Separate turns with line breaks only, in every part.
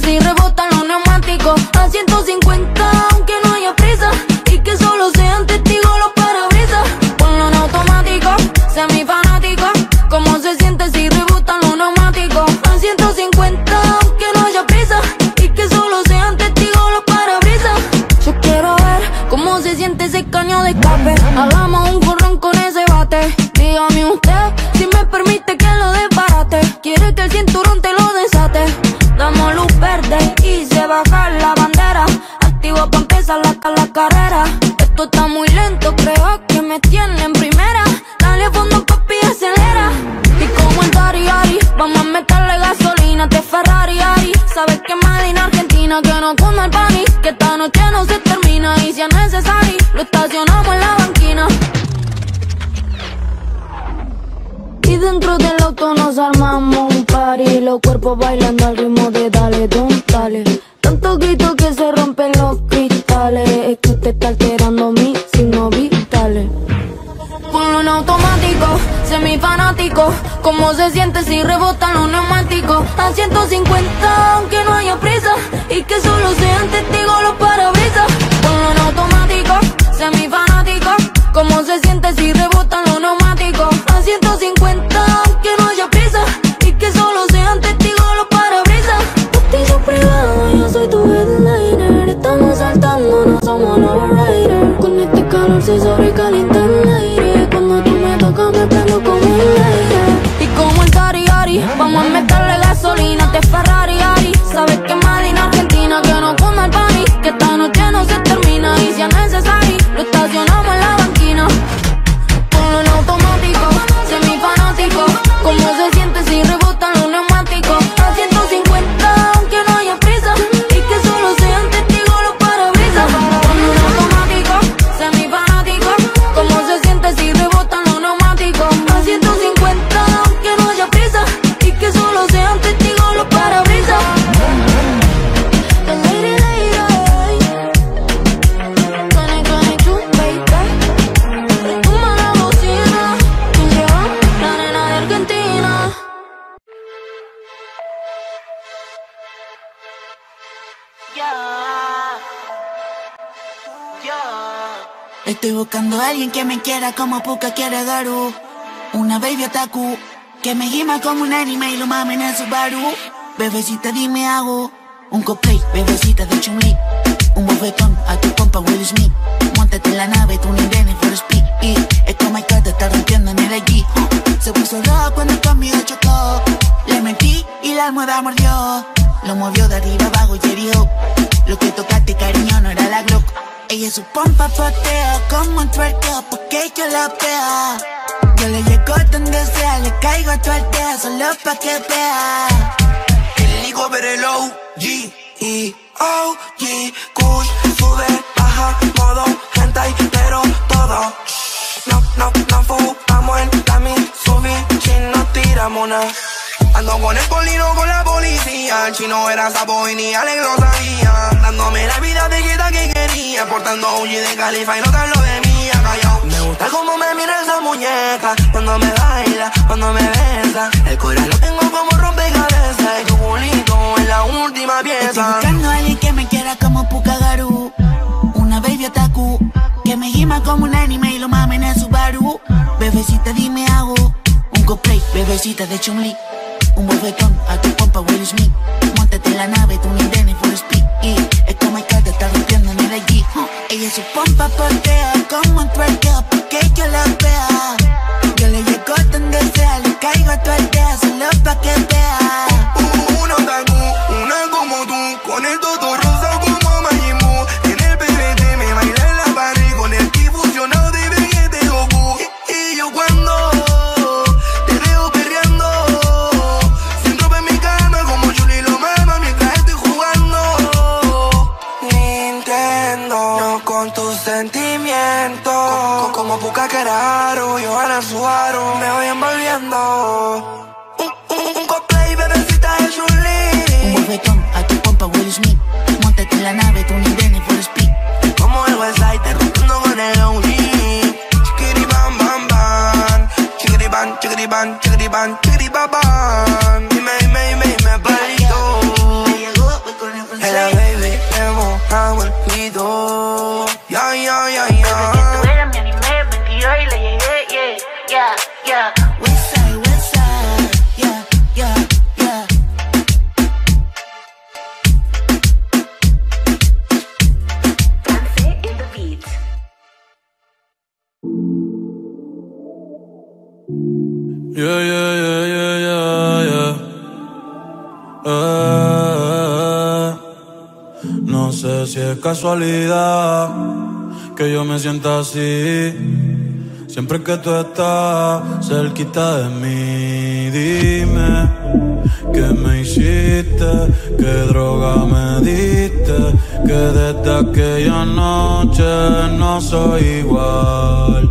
si rebotan los neumáticos. A 150 Empezar la, carrera. Esto está muy lento, creo que me tiene en primera. Dale a fondo, papi, acelera. Y como el Dari Ari, vamos a meterle gasolina. Te Ferrari Ari. Sabes que más en Argentina que no cunda el pani. Que esta noche no se termina y si es necesario, lo estacionamos en la banquina. Y dentro del auto nos armamos un party Los cuerpos bailando al ritmo de dale, don, dale Tanto grito que se rompen los cristales. Es que usted está alterando mis signos vitales Ponlo en automático, semi fanático ¿Cómo se siente si rebotan los neumáticos? A 150 aunque no haya prisa Y que solo sean testigos los parabrisas
Estoy buscando a alguien que me quiera como Puka quiere Garu. Una baby otaku que me gima como un anime y lo mame en el Subaru. Bebecita, dime hago un cosplay, bebecita de Chun-Li. Un bofetón a tu compa Will Smith. Montate en la nave, tú ni ven for speed. Y es como que te está rompiendo en el allí. Se puso rojo cuando conmigo chocó. Le mentí y la almohada mordió. Lo movió de arriba abajo y herió. Lo que tocaste, cariño, no era la Glock. Ella su pompa patea como un twerkeo porque yo la vea. Yo le llego donde sea, le caigo a tu aldea solo pa' que vea.
El hijo ver el OG y OG Kush sube, baja, modo hentai, pero todo. No, no, no fumamos en la Mitsubi, chino tiramos una Ando con el colino con la policía. El chino era sapo y ni Alex sabía. Dándome la vida de quieta que quería Portando OG de Califa y no tan lo de mía Callao Me gusta cómo me mira esa muñeca Cuando me baila, cuando me besa. El corazón lo tengo como rompecabezas Y tu culito es la última
Estoy
pieza
buscando a alguien que me quiera como Pukagaru Una baby otaku Que me gima como un anime y lo mame en el Subaru. Bebecita dime hago Un cosplay, bebecita de Chun-Li Un bofetón a tu compa Will Smith. Montate en la nave, tú ni ven for speed Y es como Ella su pompa portea como un twerkeo porque yo la vea. Yo le llego donde sea, le caigo a tu aldea solo pa' que vea Yeah, yeah, yeah, yeah, yeah, yeah.
Eh, no sé si es casualidad que yo me sienta así. Siempre que tú estás cerquita de mí, dime qué me hiciste, qué droga me diste, que desde aquella noche no soy igual.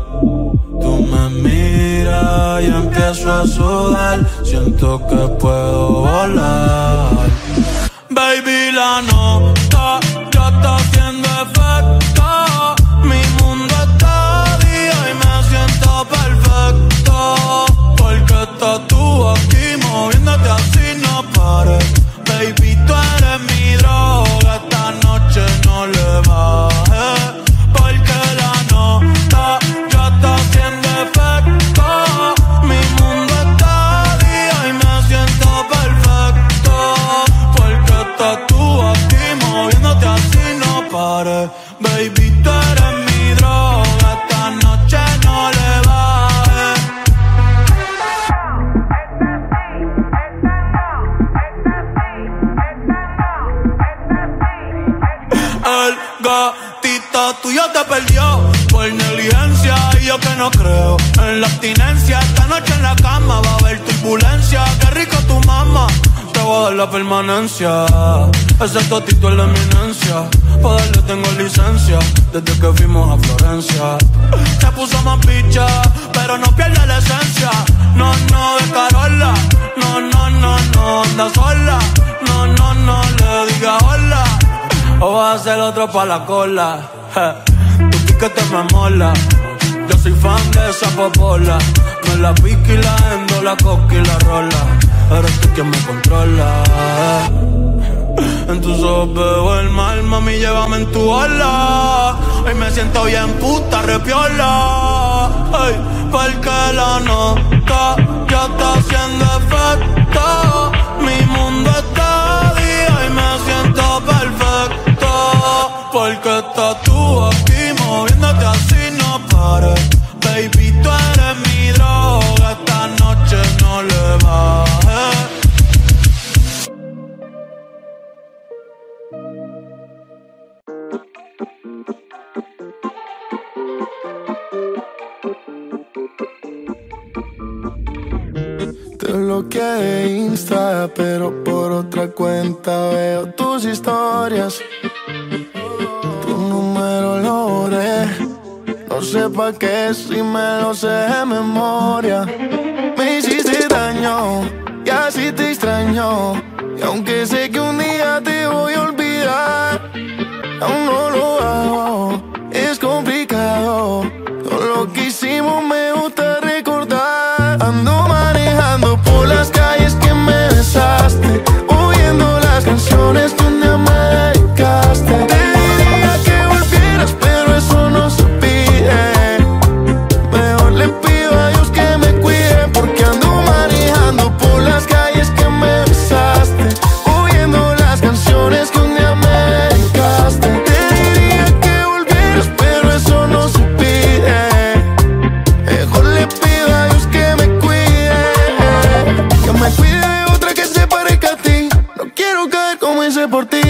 Y empiezo a sudar. Siento que puedo volar. Baby, la nota Baby, tú eres mi droga. Esta noche no le bajes. El gatito tuyo te perdió por negligencia y yo que no creo en la abstinencia. Esta noche en la cama va a haber turbulencia. Qué rico tu mamá, te voy a dar la permanencia. Ese totito es la eminencia. Pa' darle tengo licencia desde que fuimos a Florencia. Se puso más picha, pero no pierde la esencia. No, no, de Carola. No, no, no, no, anda sola. No, no, no, le diga hola. O vas a ser otro pa' la cola. Je, Tu piquete me mola. Yo soy fan de esa popola. Me la pique y la endo, la coca y la rola. Eres tú quien me controla. En tus ojos veo el mal, mami, llévame en tu ola. Hoy me siento bien puta, repiola. Ay, porque la nota ya está haciendo efecto. Mi mundo está día y me siento perfecto. Porque estás tú aquí
pero por otra cuenta veo tus historias. Tu número lo. No sé pa' qué si me lo sé de memoria. Me hiciste daño y así te extraño. Y aunque sé que un día te voy a olvidar, aún no lo por ti.